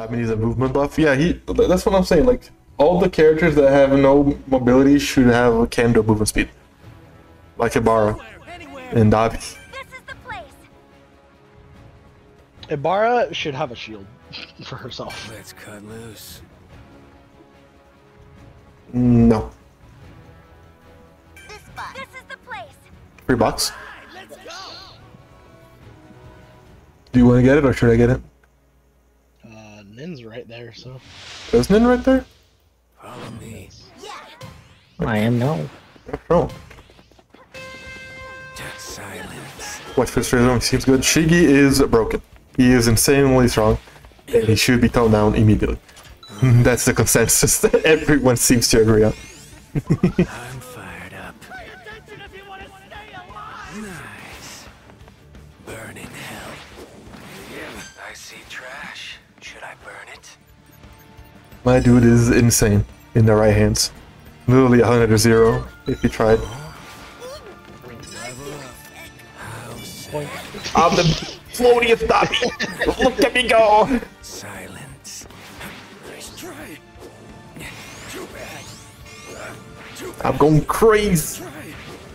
That means a movement buff. Yeah, he. That's what I'm saying. Like all the characters that have no mobility should have a Kendo movement speed, like Ibara and Dabi. This is the place. Ibara should have a shield for herself. Let's cut loose. No, This spot. This is the place. three bucks. Do you want to get it or should I get it? Nin's right there, so. There's Nin right there. Follow me. I am no. Oh, Silence. Watch Fist Razor seems good. Shiggy is broken. He is insanely strong, and he should be toned down immediately. That's the consensus that everyone seems to agree on. My dude is insane in the right hands. Literally 100 to 0 if you tried. I'm the floatiest Dabi! Look at me go! Silence. Nice try. Too bad. I'm going crazy!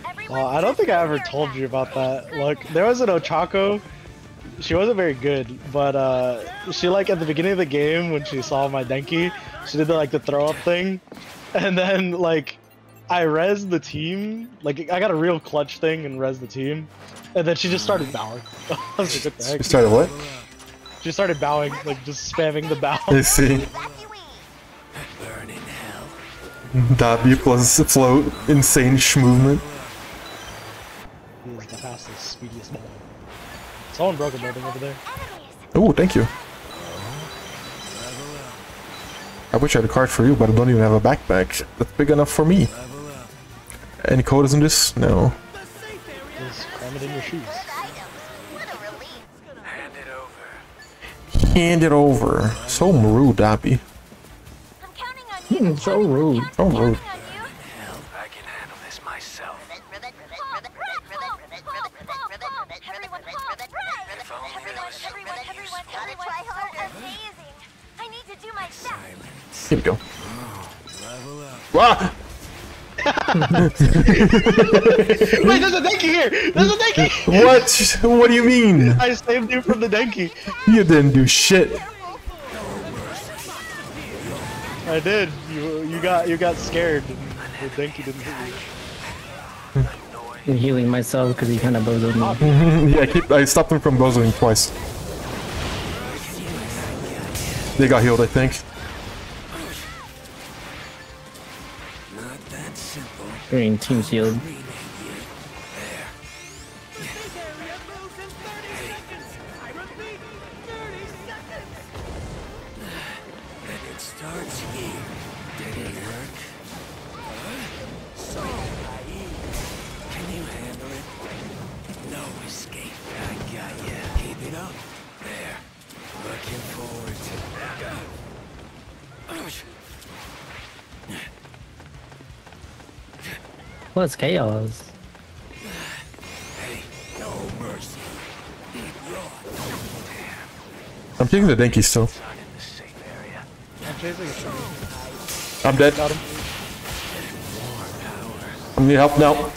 Everyone. Well, I don't think I ever told you about that. Look, there was an Ochako. She wasn't very good, but uh, she like at the beginning of the game when she saw my Denki, she did the, like the throw up thing, and then like I res the team. Like I got a real clutch thing and res the team, and then she just started bowing. I like, what the You heck? started what? She started bowing, like just spamming the bow. You see, Evacuate. Burning hell. Dabi plus float, insane sh movement. He is the fastest, speediest. Someone broke a building over there. Oh, thank you. I wish I had a card for you, but I don't even have a backpack that's big enough for me. Any codes in this? No. Just cram it in your shoes. Good item. What a relief. Hand it over. Hand it over. So rude, Dabi. I'm counting on you. Hmm, so rude. So rude. Counting on you. Hell, I can handle this myself. Everyone, If only there was everyone, everyone, everyone, so amazing. I need to do my best. silence. Here we go. Level up. Ah! Wait, there's a Denki here! There's a Denki! What? What do you mean? I saved you from the Denki. You didn't do shit. I did. You you got you got scared. The Denki didn't hit you. I'm healing myself because he kind of bozoed me. yeah, I keep. I stopped him from bozoing twice. They got healed, I think. Green team shield. What's chaos? Hey, no mercy. I'm taking the Denki still. Not in the safe area. I'm chasing a train. I'm dead. I need help now.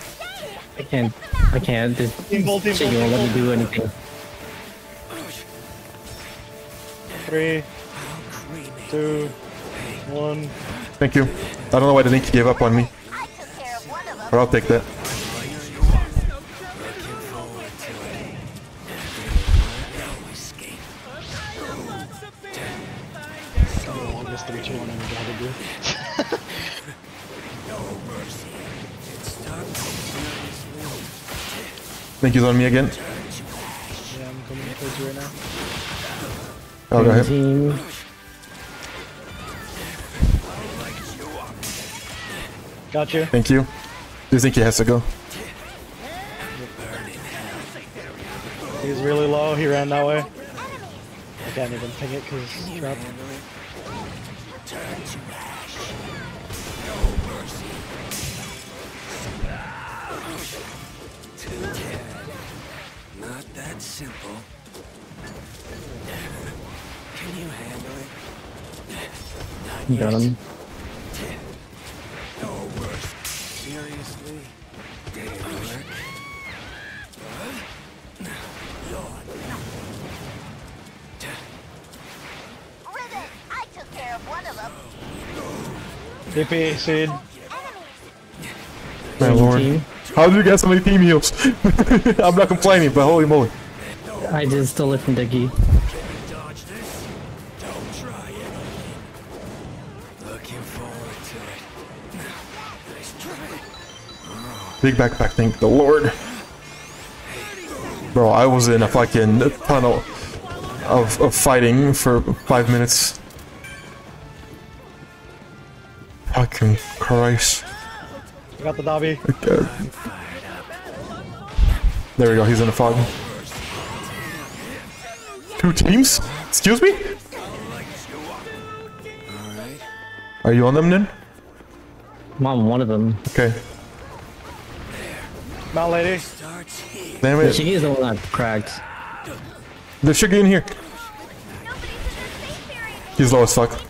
I can't. I can't. This Team full, team shit full, won't let me do anything. Three, two, one. Thank you. I don't know why the Denki gave up on me, but I'll take that. No escape. Longest three, two, one, and we gotta do. No mercy. It starts Thank you on me again. Yeah, I'm coming towards you right now. Oh, go ahead. Got you. Thank you. Do you think he has to go? He's really low. He ran that way. I can't even ping it because he's trapped. Not that simple. Can you handle it? Got him. DP, Seed. Enemies. My lord. How did you get so many team heals? I'm not complaining, but holy moly. I just stole it from Dickie. Dodge this? Don't try it. Looking forward to it. Nice try. Big backpack, thank the lord. Bro, I was in a fucking tunnel of, of fighting for five minutes. Fucking Christ. I got the Dabi. Okay. There we go, he's in the fog. Two teams? Excuse me? Are you on them then? I'm on one of them. Okay. Mount Lady. Starts here. Damn it. She is the one that cracked. should sugar in here. Nobody's in their safe area. He's low as fuck.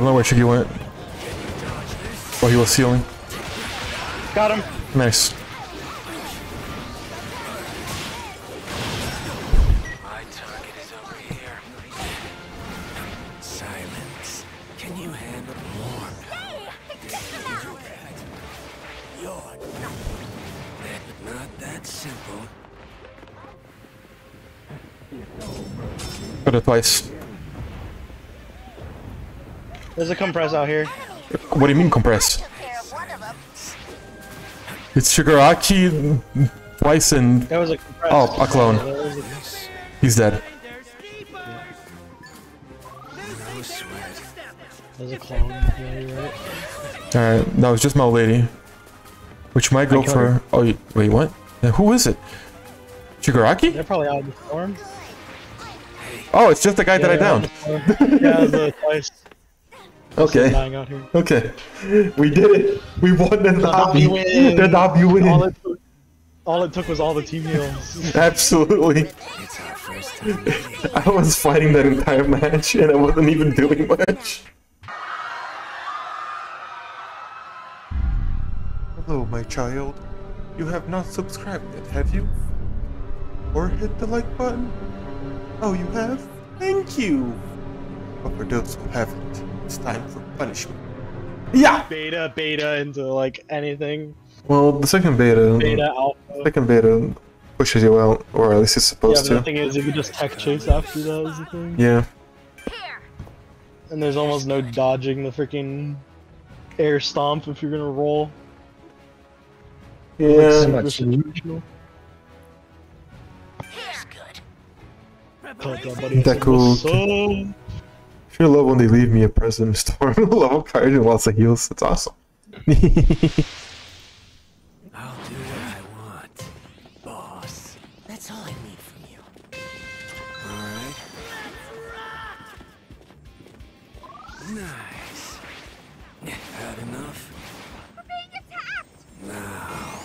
Don't know where Shiggy went. Oh, he was healing. Got him. Nice. My target is over here. Silence. Can you handle more? You're not that simple. Got it twice. There's a compress out here. What do you mean compress? Took care of one of them. It's Shigaraki twice and There was a compress. Oh, a clone. A- he's dead. No. There's a clone. Yeah, right. Alright, that was just my lady. Which might go for. Oh, wait, what? Yeah, who is it? Shigaraki? They're probably out in the storm. Oh, it's just the guy that I Yeah, they're out downed. in the storm. yeah, twice Okay, dying out here. okay. We did it. We won the Dabi lobby. win. The lobby All win. it, took, all it took was all the team heals. Absolutely. It's our first time. I was fighting that entire match and I wasn't even doing much. Hello, my child. You have not subscribed yet, have you? Or hit the like button? Oh, you have? Thank you! But for those who haven't, it's time for punishment. Yeah! beta, beta into like anything. Well, the second beta, Beta, alpha. second beta pushes you out, or at least it's Yeah, supposed but the to. thing is, if you just tech chase after that is the thing. Yeah. And there's almost no dodging the freaking air stomp if you're gonna roll. Yeah. much. This is traditional. Good. That buddy I Sure love when they leave me a President Storm level card and lots of heals. That's awesome. I'll do what I want, boss. That's all I need from you. Alright. Nice. Had enough? We're being attacked. Now.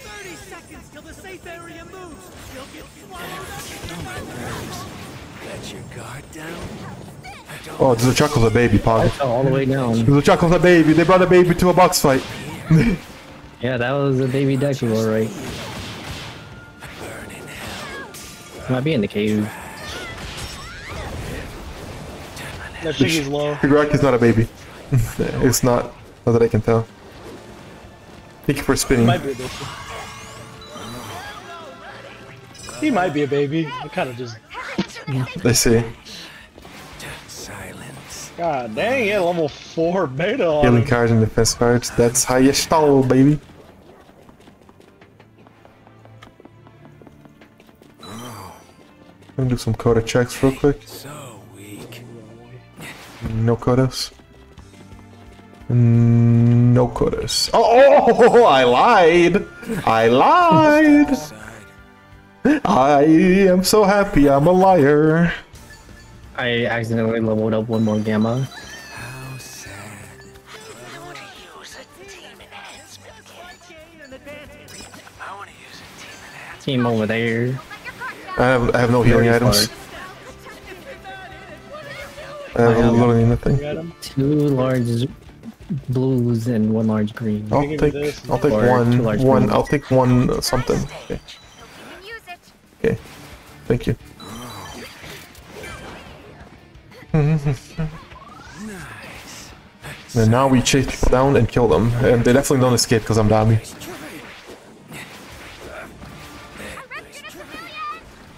30 seconds till the safe area moves. You'll get swallowed On my nerves. Let your guard down. I don't Oh, there's a chocolate baby, Pog. Fell all the way down. There's a chocolate baby. They brought a baby to a box fight. Yeah, that was a baby Deku, alright. burn in hell. Might be in the cave. That Shiggy's low. Shigaraki's not a baby. it's not. Not that I can tell. Thank you for spinning. Might be a baby. He might be a baby. I kind of just. I see. God dang it, level 4 beta on Healing him. cards and defense cards. That's how you stall, baby. Me do some coda checks real quick. So weak. No codas. No codas. Oh, oh, I lied. I lied. I am so happy I'm a liar. I accidentally leveled up one more gamma. How sad. I want to use a team enhancement. I want to use a team enhancement Team over there. I have, I have no healing items. I have, I have literally nothing. Two large blues and one large green. I'll take, I'll take one, one, greens. I'll take one uh, something. Okay. okay. Thank you and now we chase people down and kill them. And they definitely don't escape because I'm Dabi.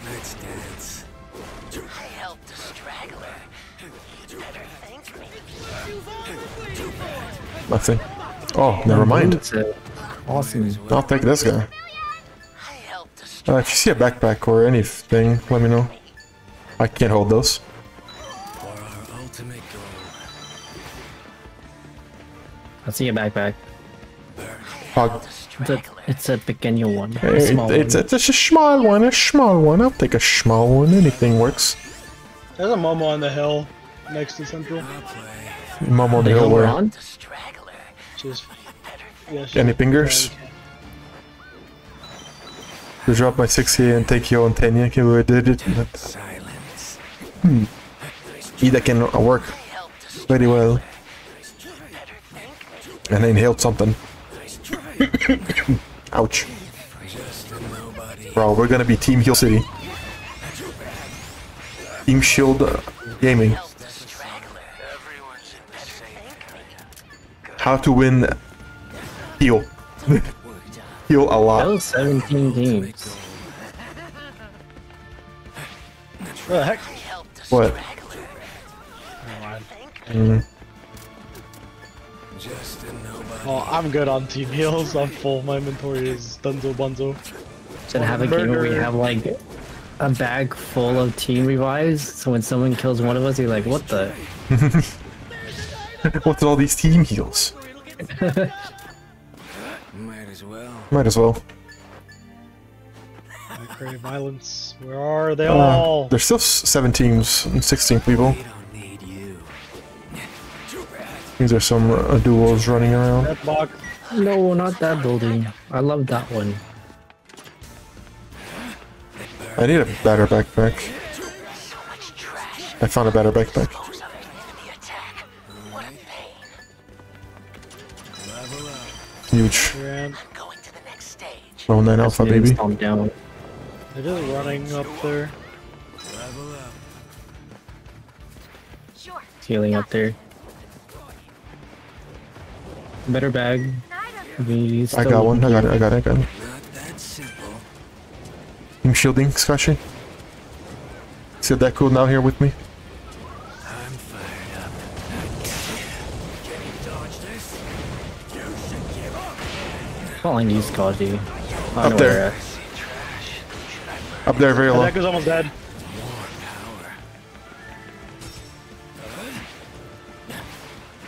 Let's. I helped a straggler. You better thank me. Nothing. Oh, never mind. Awesome. I'll take this guy. I helped a straggler. Uh, if you see a backpack or anything, let me know. I can't hold those. I see a backpack. Hog. It's a, it's a pequeño one. A It- small it's, one. it's a small one, a small one. I'll take a small one. Anything works. There's a Momo on the hill next to Central. I'll play. Mom on the The hill hill we're where? on? The straggler. She's yeah. She's Any fingers? To drop my 6k and take your on 10 yeah, okay, we did it. Silence. Hmm. Either can work I very well. And I inhaled something. Ouch. just a nobody. Bro, we're gonna be Team Heal City. Team Shield uh, Gaming. The straggler. Everyone's in the same. How to win heal. heal a That lot. was 17 games. What the heck? What? straggler. Never mind. Just a nobody. Well, I'm good on team heals. I'm full. My inventory is Dunzo Bunzo. Should have a game where we have like a bag full of team revives. So when someone kills one of us, you're like, what the? What's all these team heals? Might as well. Might as well. I create violence. Where are they Uh, all? there's still s- seven teams and 16 people. These are some uh, duos running around. No, not that building. I love that one. I need a better backpack. I found a better backpack. Huge. Oh, 9 Alpha, baby. Down. They're just running up there. Healing up there. Better bag. Neither. We I got one. I got it. I got it. I got it. Not that simple. Team shielding, Scotchy. See that cool now here with me? I'm fired up. I got you. Can you dodge this? You should give up. Calling you Scotty. Up there. Up there, very The low. deck is almost dead.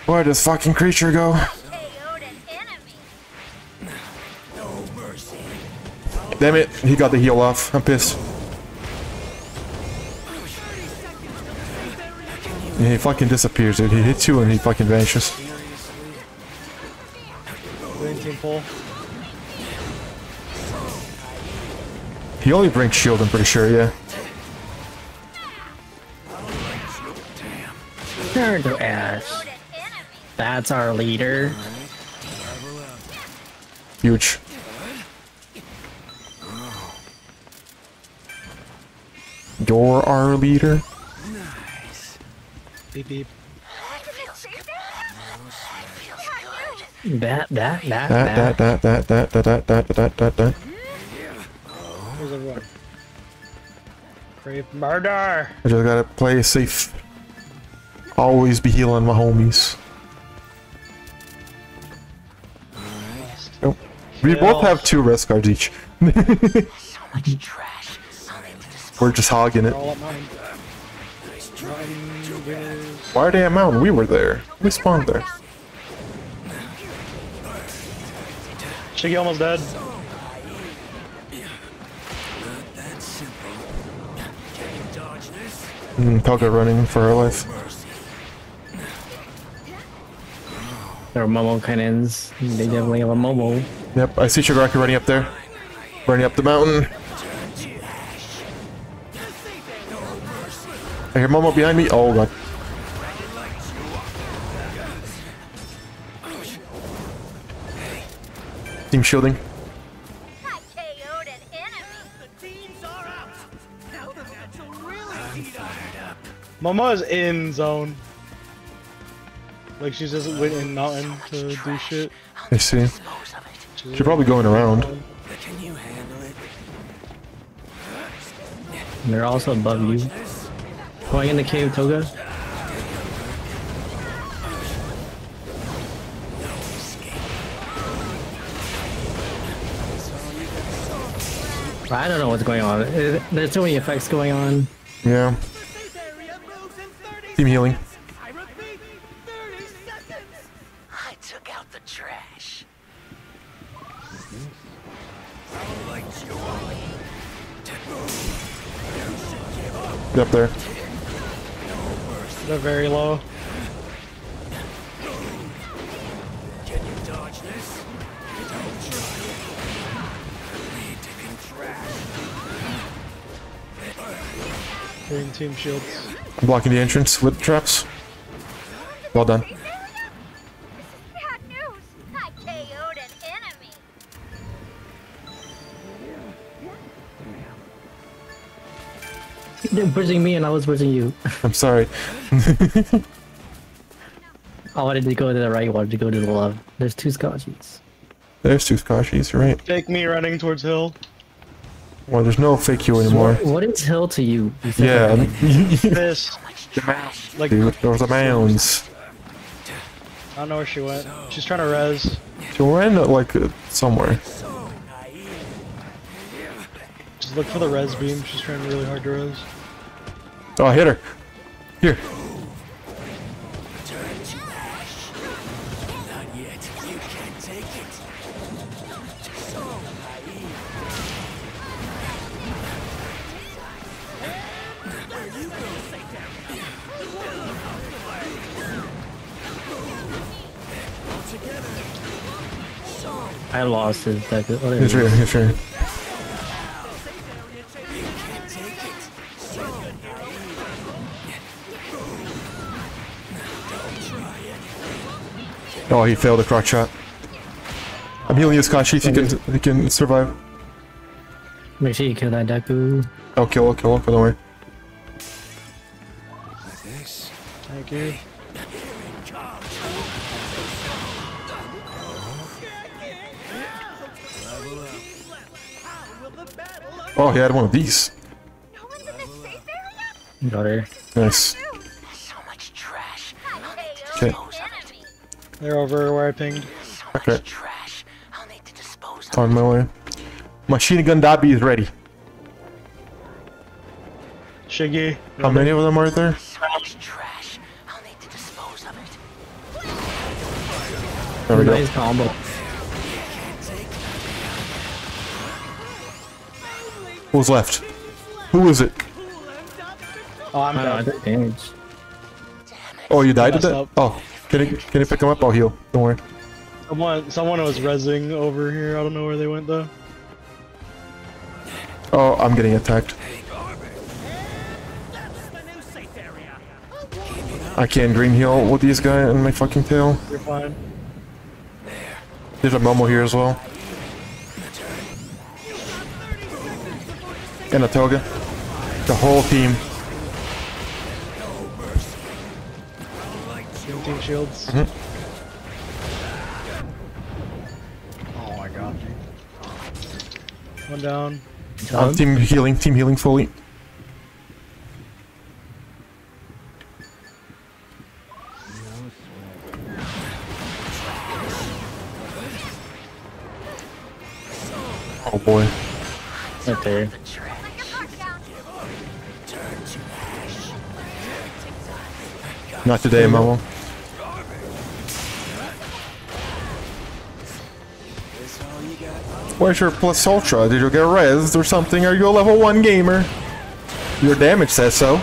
Where does fucking creature go? Damn it, he got the heal off. I'm pissed. Yeah, he fucking disappears, dude. He hits you and he fucking vanishes. He only brings shield, I'm pretty sure, yeah. Turn to Ash. KO'd an enemy. That's our leader. Huge. You're our leader? Nice. Beep beep. That, that, that, That, that. that, that, that, that, that, that, that, that, that. Where's everyone? Crave murder! I just gotta play safe. Always be healing my homies. Oh, we both have two rest cards each. So much trash. We're just hogging it. All up mine. Mountain winners. Why are they at mountain? We were there. We spawned there. Shiggy almost dead. Not that simple. Can you dodge this? Mm, Toga running for her life. There are Momo cannons. They definitely have a Momo. Yep, I see Shigaraki running up there. Running up the mountain. I hear Momo behind me. Oh god. Team shielding. I KO'd an enemy. The teams are out. Now the match will really heat up. Momo is in zone. Like she just went in mountain to do shit. I see. Dispose of it. She's probably going around. Can you handle it? They're also above you. Going in the cave, Toga. I don't know what's going on. Uh, There's so many effects going on. Yeah. The safe area moves in 30 Team healing. I repeat, 30 seconds. I took out the trash. Get up there. They're very low. Can you dodge this? Be. Green team shields. I'm blocking the entrance with traps. Well done. They're bridging me and I was bridging you. I'm sorry. I wanted to go to the right, wanted to go to the left. There's two scotchies. There's two Skashis, you're right. Take me running towards hill. Well, there's no fake you anymore. What is hill to you? You said Yeah, that- This. Like, dude, there was a mounds. I don't know where she went. She's trying to res. She ran like uh, somewhere. Just look for the res beam. She's trying really hard to res. Oh, I hit her. Here. Turn to ash. Not yet. You can't take it. I lost his deck. Oh, he right, is. right. Oh, he failed a croc shot. I'm healing his Kashi if he can, he can survive. Make sure you kill that Deku. I'll kill, I'll kill, I'll kill, don't worry. This. Thank you. Oh, he had one of these. No one's in the safe area? Got her. Nice. So much trash. I KO'd Okay. An enemy. They're over where I pinged. So Okay. trash. I'll need to dispose On my way. Machine gun Dabi is ready. Shiggy. How many of them are there? so trash. I'll need to dispose of it. There we go. Nice combo. Who's left? Who is it? Oh, I'm oh, Wow, I dead. Oh, you died of Messed that? up. Oh, can you can you pick him up? I'll heal. Don't worry. Someone, someone was resing over here. I don't know where they went though. Oh, I'm getting attacked. That's the new safe area. I can't green heal with these guys in my fucking tail. You're fine. There's a Momo here as well. And a Toga. The whole team. Team, team shields. Mhm. Oh my god. One down. I'm team healing, team healing fully. Oh boy. Right there. Not today, Momo. Where's your plus ultra? Did you get rezzed or something? Are you a level 1 gamer? Your damage says so.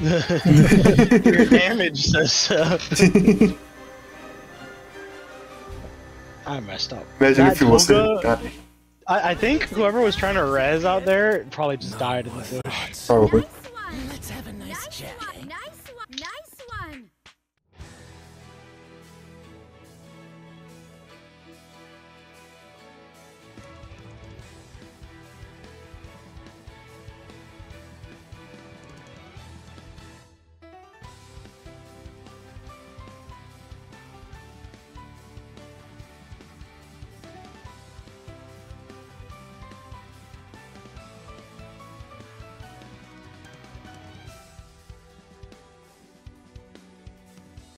Your damage says so. I messed up. Imagine That if you was Toga- I, I think whoever was trying to rez out there probably just died in the bush. Probably.